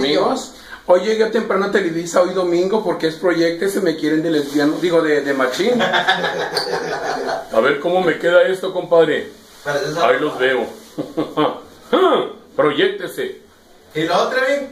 Amigos, hoy llegué temprano a Televisa hoy domingo porque es proyecto se me quieren de lesbiano, digo de, de machín. A ver cómo me queda esto, compadre. Ahí los veo. Proyectese. ¿Y la otra? bien?